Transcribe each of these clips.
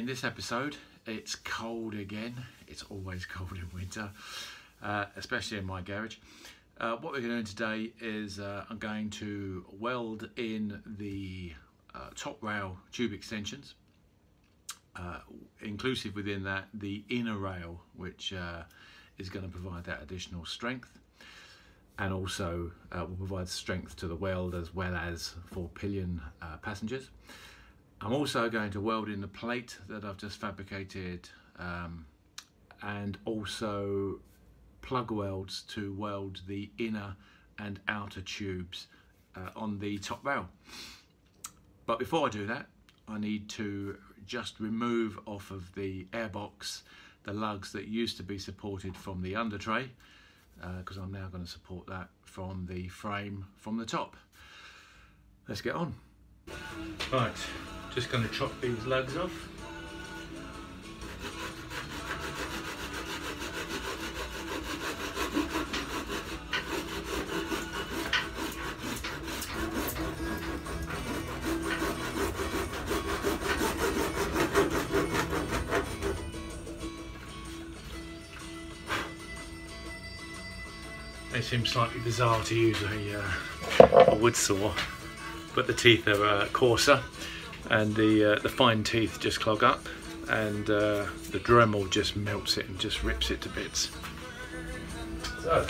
in this episode, it's cold again. It's always cold in winter, uh, especially in my garage. Uh, what we're going to do today is uh, I'm going to weld in the uh, top rail tube extensions, uh, inclusive within that the inner rail, which is going to provide that additional strength and also uh, will provide strength to the weld as well as for pillion uh, passengers. I'm also going to weld in the plate that I've just fabricated um, and also plug welds to weld the inner and outer tubes uh, on the top rail. But before I do that, I need to just remove off of the airbox the lugs that used to be supported from the under tray because uh, I'm now going to support that from the frame from the top. Let's get on. Right, just going to chop these lugs off. They seem slightly bizarre to use a, uh, a wood saw, but the teeth are uh, coarser and the, uh, the fine teeth just clog up and uh, the Dremel just melts it and just rips it to bits. So,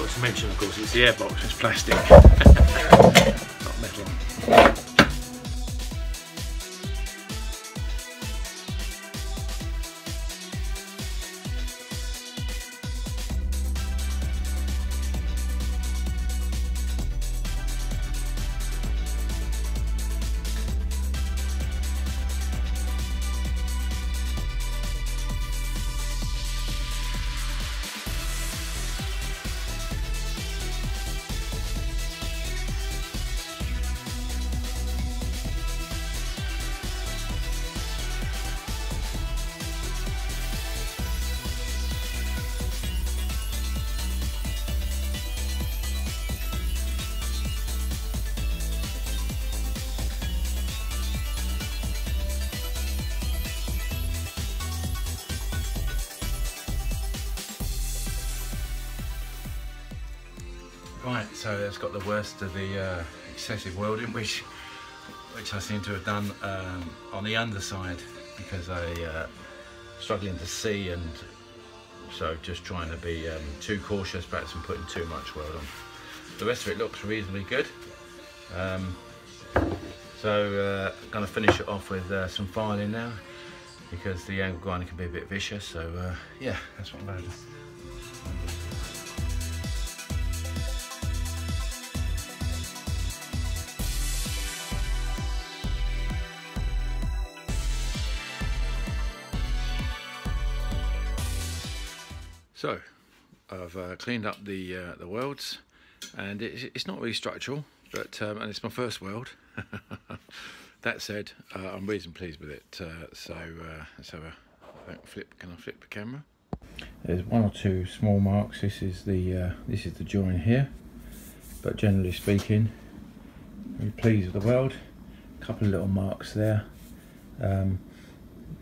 Got to mention, of course, it's the airbox, it's plastic, not metal. Right, so it's got the worst of the uh, excessive welding, which which I seem to have done um, on the underside because I uh, struggling to see and so just trying to be um, too cautious perhaps and putting too much weld on. The rest of it looks reasonably good. Um, so uh, going to finish it off with uh, some filing now because the angle grinder can be a bit vicious. So uh, yeah, that's what I'm going to do. So I've uh, cleaned up the uh, the welds and it, it's not really structural but um, and it's my first weld that said uh, I'm reasonably pleased with it uh, so let's have a flip can I flip the camera? There's one or two small marks. This is the uh, this is the join here but generally speaking very pleased with the weld a couple of little marks there. Um,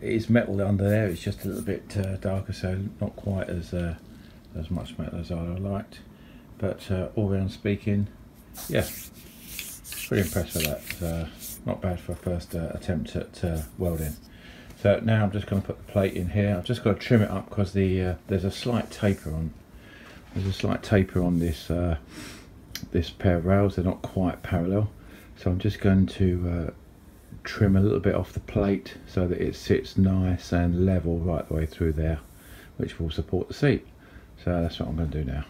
it is metal under there it's just a little bit uh, darker so not quite as uh, as much metal as I liked. But uh, all round speaking yeah pretty impressed with that. Uh, not bad for a first uh, attempt at uh, welding. So now I'm just going to put the plate in here. I've just got to trim it up because the there's a slight taper on there's a slight taper on this this pair of rails. They're not quite parallel. So I'm just going to trim a little bit off the plate so that it sits nice and level right the way through there which will support the seat. So that's what I'm going to do now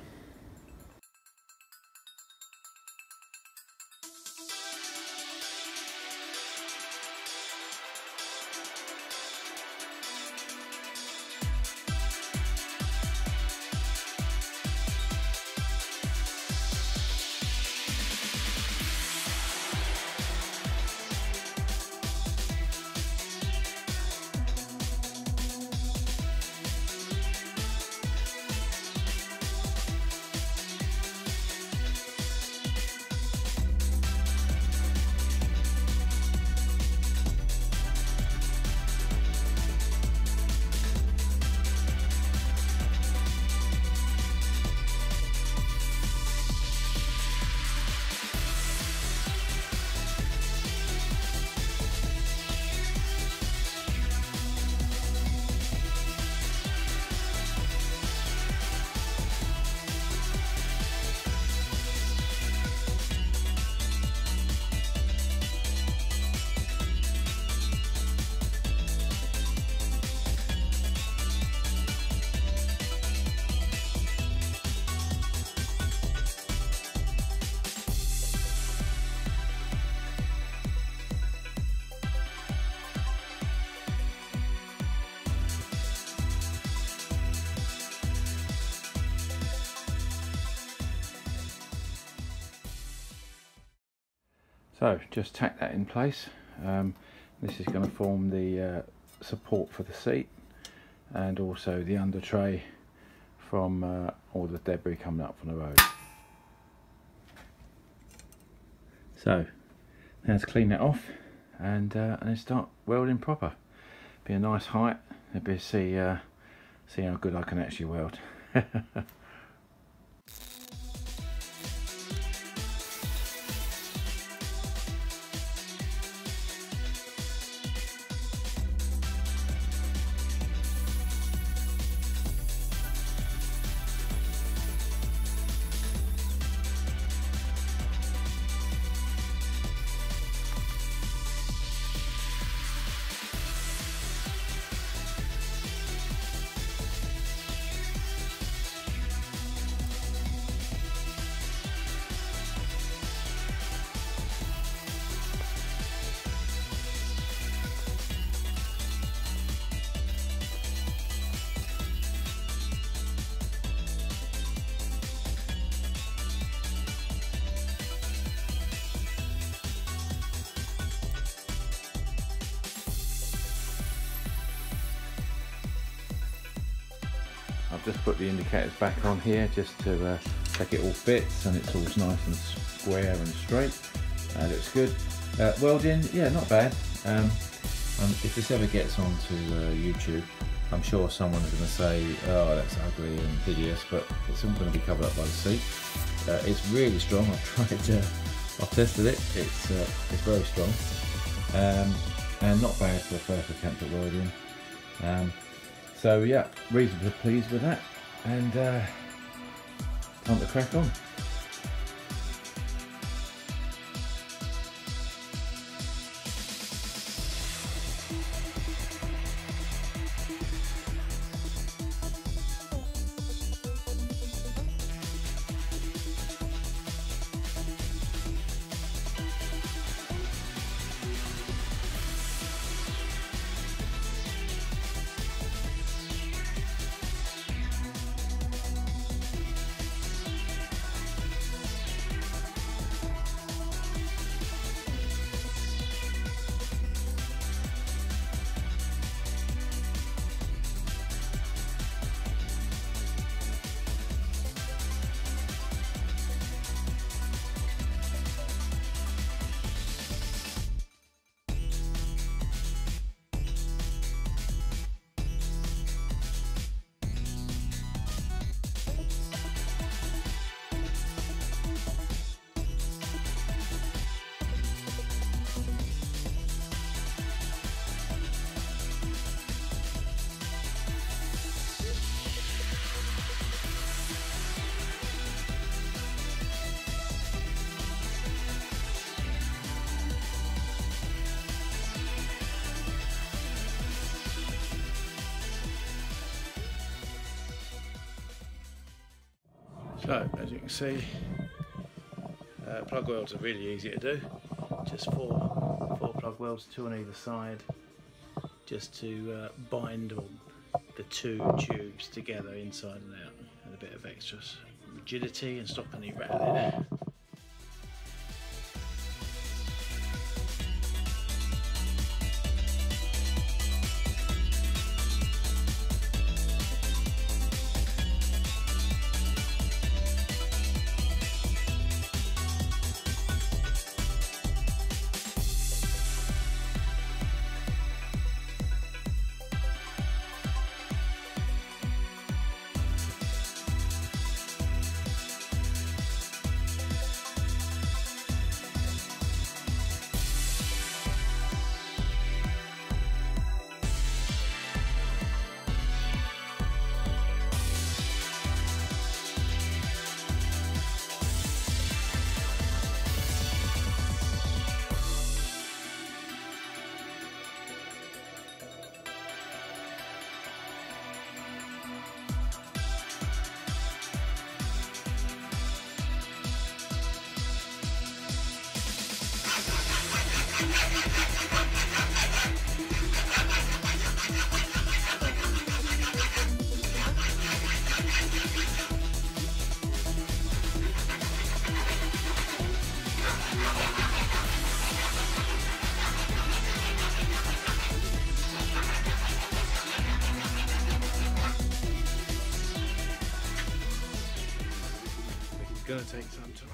So just tack that in place. Um, this is going to form the uh, support for the seat and also the under tray from uh, all the debris coming up from the road. So now to clean that off and uh, and then start welding proper. Be a nice height. Maybe see uh, see how good I can actually weld. I've just put the indicators back on here just to uh, check it all fits and it's all nice and square and straight. Uh, looks good. Uh, welding, yeah, not bad. Um, um, if this ever gets onto uh, YouTube, I'm sure someone's going to say, oh, that's ugly and hideous, but it's all going to be covered up by the seat. Uh, it's really strong. I've tried, uh, I've tested it. It's uh, it's very strong um, and not bad for a first attempt at welding. Um, so yeah, reasonably pleased with that, and uh, time to crack on. So, as you can see, uh, plug welds are really easy to do. Just four, four plug welds, two on either side, just to uh, bind all the two tubes together inside and out, and a bit of extra rigidity and stop any rattling. gonna take some time.